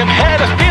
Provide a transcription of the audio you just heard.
them head of